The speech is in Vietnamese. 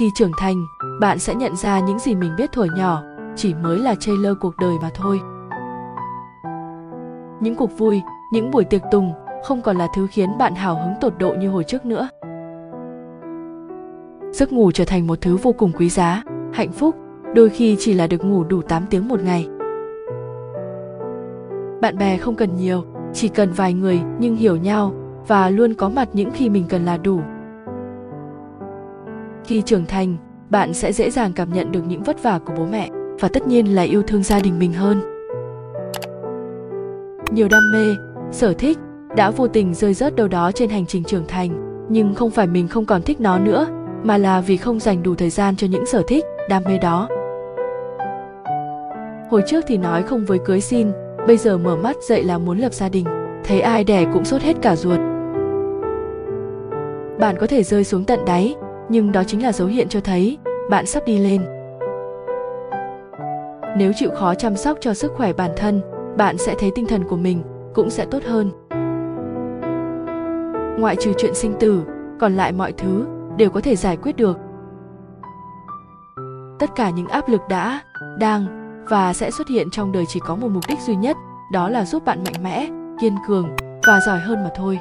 khi trưởng thành, bạn sẽ nhận ra những gì mình biết thuở nhỏ, chỉ mới là trailer cuộc đời mà thôi. Những cuộc vui, những buổi tiệc tùng không còn là thứ khiến bạn hào hứng tột độ như hồi trước nữa. Giấc ngủ trở thành một thứ vô cùng quý giá, hạnh phúc, đôi khi chỉ là được ngủ đủ 8 tiếng một ngày. Bạn bè không cần nhiều, chỉ cần vài người nhưng hiểu nhau và luôn có mặt những khi mình cần là đủ khi trưởng thành, bạn sẽ dễ dàng cảm nhận được những vất vả của bố mẹ và tất nhiên là yêu thương gia đình mình hơn. Nhiều đam mê, sở thích đã vô tình rơi rớt đâu đó trên hành trình trưởng thành, nhưng không phải mình không còn thích nó nữa, mà là vì không dành đủ thời gian cho những sở thích, đam mê đó. Hồi trước thì nói không với cưới xin, bây giờ mở mắt dậy là muốn lập gia đình, thấy ai đẻ cũng sốt hết cả ruột. Bạn có thể rơi xuống tận đáy nhưng đó chính là dấu hiệu cho thấy bạn sắp đi lên. Nếu chịu khó chăm sóc cho sức khỏe bản thân, bạn sẽ thấy tinh thần của mình cũng sẽ tốt hơn. Ngoại trừ chuyện sinh tử, còn lại mọi thứ đều có thể giải quyết được. Tất cả những áp lực đã, đang và sẽ xuất hiện trong đời chỉ có một mục đích duy nhất, đó là giúp bạn mạnh mẽ, kiên cường và giỏi hơn mà thôi.